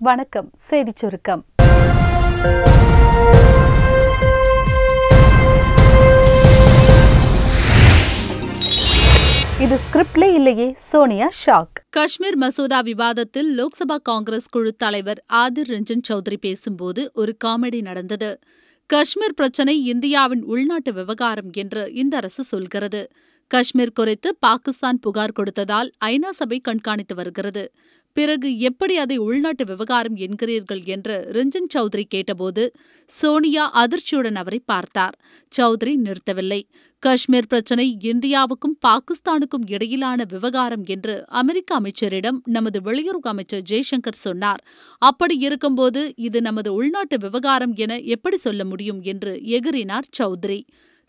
வணக்கம். செய்தி சுருக்கம். இது ஸ்கிரிப்ட்ல இல்லையே சோனியா ஷாக். காஷ்மீர் மசோதா விவாதத்தில் லோக்சபா காங்கிரஸ் குழு தலைவர் ஆதிர் ரஞ்சன் சௌத்ரி பேசும்போது ஒரு காமெடி நடந்தது. காஷ்மீர் பிரச்சினை இந்தியாவின் உள்நாட்டு விவகாரம் என்று இந்த அரசு சொல்கிறது. காஷ்மீர் குறித்து பாகிஸ்தான் புகார் கொடுத்ததால் ஐநா சபை கண்காணித்து வருகிறது. பிறகு எப்படி அதை உள்நாட்டு விவகாரம் என்கிறீர்கள் என்று ரஞ்சன் சௌத்ரி கேட்டபோது சோனியா அதிர்ச்சியுடன் அவரை பார்த்தார். சௌத்ரி நிறுத்தவில்லை. காஷ்மீர் பிரச்சினை இந்தியாவுக்கும் பாகிஸ்தானுக்கும் இடையிலான விவகாரம் என்று அமெரிக்க அமைச்சரிடம் நமது வெளியுறவு அமைச்சர் ஜெய்சங்கர் சொன்னார். அப்படி இருக்கும்போது இது நமது உள்நாட்டு விவகாரம் என எப்படி சொல்ல முடியும் என்று எகிறினார் சௌத்ரி.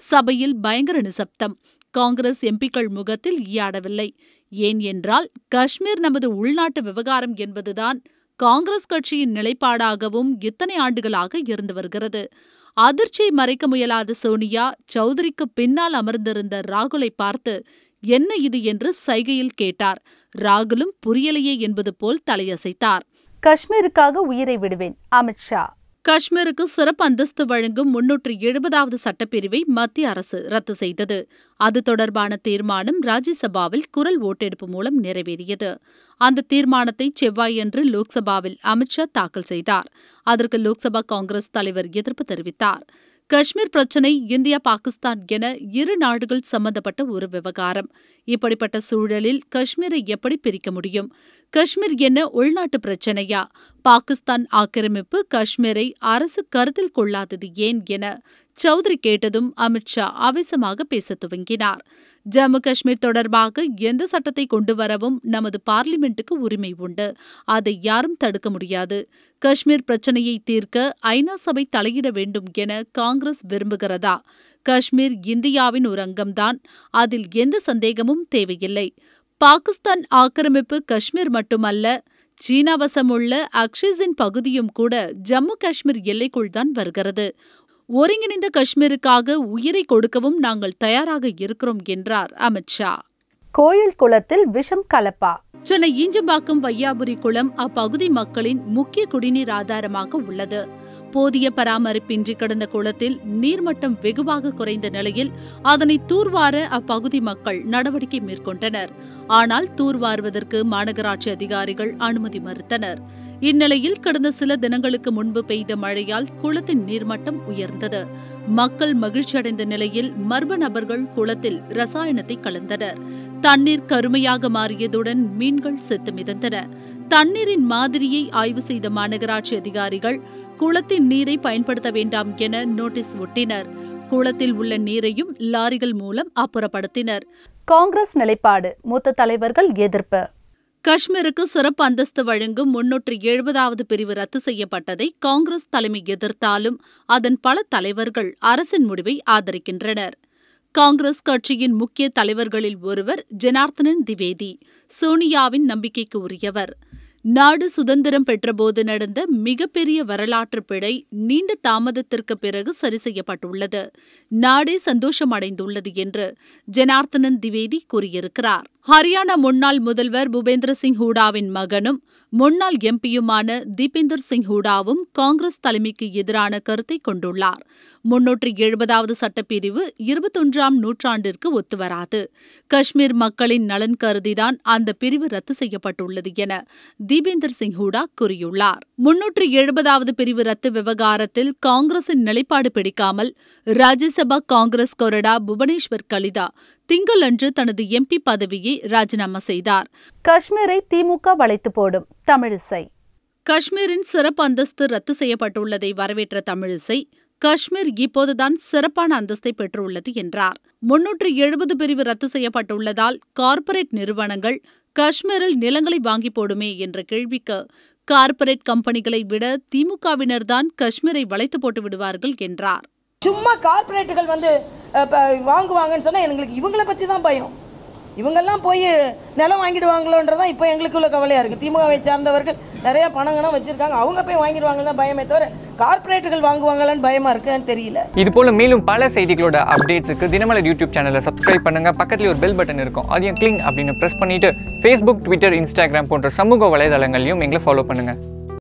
சபையில் பயங்கர நிசப்தம். காங்கிரஸ் எம்பிக்கள் முகத்தில் ஈயாடவில்லை. ஏன் என்றால் காஷ்மீர் நமது உள்நாட்டு விவகாரம் என்பதுதான் காங்கிரஸ் கட்சியின் நிலைப்பாடாகவும் இத்தனை ஆண்டுகளாக இருந்து வருகிறது. அதிர்ச்சியை மறைக்க முயலாத சோனியா சௌத்ரிக்கு பின்னால் அமர்ந்திருந்த ராகுலை பார்த்து என்ன இது? என்று சைகையில் கேட்டார். ராகுலும் புரியலையே என்பது போல் தலையசைத்தார். காஷ்மீருக்காக உயிரை விடுவேன் அமித்ஷா. காஷ்மீருக்கு சிறப்பு அந்தஸ்து வழங்கும் முன்னூற்று எழுபதாவது சட்டப்பிரிவை மத்திய அரசு ரத்து செய்தது. அது தொடர்பான தீர்மானம் ராஜ்யசபாவில் குரல் ஓட்டெடுப்பு மூலம் நிறைவேறியது. அந்த தீர்மானத்தை செவ்வாயன்று லோக்சபாவில் அமித்ஷா தாக்கல் செய்தார். அதற்கு லோக்சபா காங்கிரஸ் தலைவர் எதிர்ப்பு தெரிவித்தார். காஷ்மீர் பிரச்சினை இந்தியா பாகிஸ்தான் என இரு நாடுகள் சம்பந்தப்பட்ட ஒரு விவகாரம். இப்படிப்பட்ட சூழலில் காஷ்மீரை எப்படி பிரிக்க முடியும்? காஷ்மீர் என்ன உள்நாட்டு பிரச்சனையா? பாகிஸ்தான் ஆக்கிரமிப்பு காஷ்மீரை அரசு கருத்தில் கொள்ளாதது ஏன் என சௌத்ரி கேட்டதும் அமித்ஷா ஆவேசமாக பேசத் துவங்கினார். ஜம்மு காஷ்மீர் தொடர்பாக எந்த சட்டத்தை கொண்டு வரவும் நமது பார்லிமெண்ட்டுக்கு உரிமை உண்டு. அதை யாரும் தடுக்க முடியாது. காஷ்மீர் பிரச்சனையை தீர்க்க ஐநா சபை தலையிட வேண்டும் என காங்கிரஸ் விரும்புகிறதா? காஷ்மீர் இந்தியாவின் ஒரு அங்கம்தான். அதில் எந்த சந்தேகமும் தேவையில்லை. பாகிஸ்தான் ஆக்கிரமிப்பு காஷ்மீர் மட்டுமல்ல சீனா வசமுள்ள அக்ஷிஸின் பகுதியும் கூட ஜம்மு காஷ்மீர் எல்லைக்குள் தான் வருகிறது. ஒருங்கிணைந்த காஷ்மீருக்காக உயிரை கொடுக்கவும் நாங்கள் தயாராக இருக்கிறோம் என்றார் அமித்ஷா கோயில் குளத்தில் விஷம் கலப்பா. சென்னை ஈஞ்சம்பாக்கம் வையாபுரி குளம் அப்பகுதி மக்களின் முக்கிய குடிநீர் ஆதாரமாக உள்ளது. போதிய பராமரிப்பின்றி கிடந்த குளத்தில் நீர்மட்டம் வெகுவாக குறைந்த நிலையில் அதனை தூர்வார அப்பகுதி மக்கள் நடவடிக்கை மேற்கொண்டனர். ஆனால் தூர்வாருவதற்கு மாநகராட்சி அதிகாரிகள் அனுமதி மறுத்தனர். இந்நிலையில் கடந்த சில தினங்களுக்கு முன்பு பெய்த மழையால் குளத்தின் நீர்மட்டம் உயர்ந்தது. மக்கள் மகிழ்ச்சியடைந்த நிலையில் மர்ம நபர்கள் குளத்தில் ரசாயனத்தை கலந்தனர். தண்ணீர் கருமையாக மாறியதுடன் மீன்கள் செத்து மிதந்தன. தண்ணீரின் மாதிரியை ஆய்வு செய்த மாநகராட்சி அதிகாரிகள் குளத்தின் நீரை பயன்படுத்த வேண்டாம் என நோட்டீஸ் ஒட்டினர். குளத்தில் உள்ள நீரையும் லாரிகள் மூலம் அப்புறப்படுத்தினர். காங்கிரஸ் நிலைப்பாடு மூத்த தலைவர்கள் எதிர்ப்பு. காஷ்மீருக்கு சிறப்பு அந்தஸ்து வழங்கும் முன்னூற்று எழுபதாவது பிரிவு ரத்து செய்யப்பட்டதை காங்கிரஸ் தலைமை எதிர்த்தாலும் அதன் பல தலைவர்கள் அரசின் முடிவை ஆதரிக்கின்றனர். காங்கிரஸ் கட்சியின் முக்கிய தலைவர்களில் ஒருவர் ஜனார்த்தனன் திவேதி சோனியாவின் நம்பிக்கைக்கு உரியவர். நாடு சுதந்திரம் பெற்றபோது நடந்த மிகப்பெரிய வரலாற்று பிழை நீண்ட தாமதத்திற்கு பிறகு சரி செய்யப்பட்டுள்ளது. நாடே சந்தோஷமடைந்துள்ளது என்று ஜனார்த்தனன் திவேதி கூறியிருக்கிறார். ஹரியானா முன்னாள் முதல்வர் பூபேந்திர சிங் ஹூடாவின் மகனும் முன்னாள் எம்பியுமான தீபேந்தர் சிங் ஹூடாவும் காங்கிரஸ் தலைமைக்கு எதிரான கருத்தை கொண்டுள்ளார். முன்னூற்று எழுபதாவது சட்டப்பிரிவு இருபத்தொன்றாம் நூற்றாண்டிற்கு ஒத்துவராது. காஷ்மீர் மக்களின் நலன் கருதிதான் அந்த பிரிவு ரத்து செய்யப்பட்டுள்ளது என தீபேந்தர் சிங் ஹூடா கூறியுள்ளார். முன்னூற்று எழுபதாவது பிரிவு ரத்து விவகாரத்தில் காங்கிரசின் நிலைப்பாடு பிடிக்காமல் ராஜ்யசபா காங்கிரஸ் கொறடா புவனேஸ்வர் கலிதா திங்களன்று தனது எம்பி பதவியை ராஜினாமா செய்தார். காஷ்மீரை திமுக வளைத்து போடும் தமிழிசை. காஷ்மீரின் சிறப்பு அந்தஸ்து ரத்து செய்யப்பட்டுள்ளதை வரவேற்ற தமிழிசை காஷ்மீர் இப்போதுதான் சிறப்பான அந்தஸ்தை பெற்றுள்ளது என்றார். முன்னூற்று எழுபது பிரிவு ரத்து செய்யப்பட்டுள்ளதால் கார்ப்பரேட் நிறுவனங்கள் காஷ்மீரில் நிலங்களை வாங்கி போடுமே என்ற கேள்விக்கு கார்ப்பரேட் கம்பெனிகளை விட திமுகவினர்தான் காஷ்மீரை வளைத்து போட்டு விடுவார்கள் என்றார். சும்மா கார்ப்பரேட்டுகள் வந்து வாங்குவாங்கன்னு சொன்னால் எங்களுக்கு இவங்கள பற்றி தான் பயம். இவங்கெல்லாம் போய் நிலம் வாங்கிடுவாங்களோன்றதான் இப்போ எங்களுக்கு உள்ள கவலையாக இருக்குது திமுகவை சார்ந்தவர்கள் நிறைய பணங்கள்லாம் வச்சுருக்காங்க. அவங்க போய் வாங்கிடுவாங்க தான் பயமே தவிர கார்ப்பரேட்டுகள் வாங்குவாங்களான்னு பயமாக இருக்குன்னு தெரியல. இது போல் மேலும் பல செய்திகளோட அப்டேட்ஸுக்கு தினமலர் யூடியூப் சேனலை சப்ஸ்கிரைப் பண்ணுங்க. பக்கத்தில் ஒரு பெல் பட்டன் இருக்கும். அதையும் கிளிங் அப்படின்னு ப்ரெஸ் பண்ணிட்டு ஃபேஸ்புக் ட்விட்டர் இன்ஸ்டாகிராம் போன்ற சமூக வலைதளங்களையும் எங்களை ஃபாலோ பண்ணுங்க.